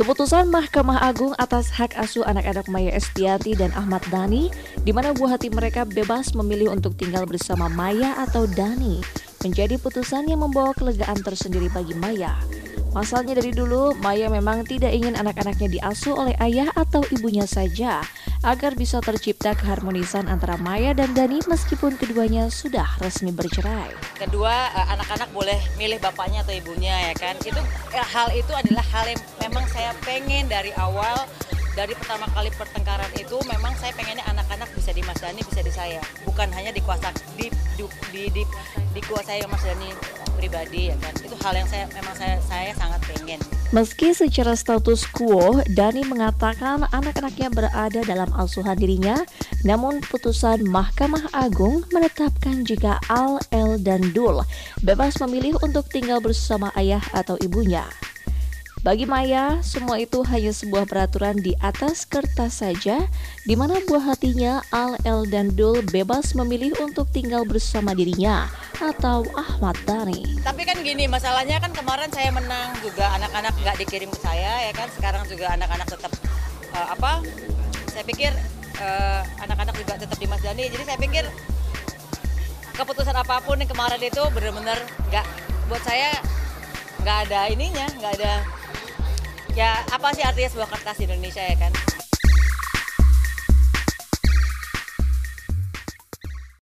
Keputusan Mahkamah Agung atas hak asuh anak-anak Maya Estianti dan Ahmad Dhani, di mana buah hati mereka bebas memilih untuk tinggal bersama Maya atau Dhani, menjadi putusan yang membawa kelegaan tersendiri bagi Maya. Pasalnya dari dulu, Maya memang tidak ingin anak-anaknya diasuh oleh ayah atau ibunya saja, agar bisa tercipta keharmonisan antara Maya dan Dani meskipun keduanya sudah resmi bercerai. Kedua, eh, anak-anak boleh milih bapaknya atau ibunya ya kan. Itu eh, hal itu adalah hal yang pengen dari awal dari pertama kali pertengkaran itu memang saya pengennya anak-anak bisa di Mas Dani bisa di saya bukan hanya dikuasa di di, di, di dikuasai Mas Dani pribadi ya kan? Itu hal yang saya memang saya saya sangat pengen. Meski secara status quo, Dani mengatakan anak-anaknya berada dalam asuhan dirinya, namun putusan Mahkamah Agung menetapkan jika Al, El, dan Dul bebas memilih untuk tinggal bersama ayah atau ibunya. Bagi Maya, semua itu hanya sebuah peraturan di atas kertas saja, di mana buah hatinya Al, El, dan Dul bebas memilih untuk tinggal bersama dirinya atau Ahmad Dhani. tapi kan gini masalahnya kan kemarin saya menang juga anak-anak nggak dikirim ke saya ya kan? Sekarang juga anak-anak tetap eh, apa? Saya pikir eh, anak-anak juga tetap di Mas Dani jadi saya pikir keputusan apa pun yang kemarin itu benar-benar nggak buat saya nggak ada ininya nggak ada ya apa sih artinya sebuah kertas di Indonesia ya kan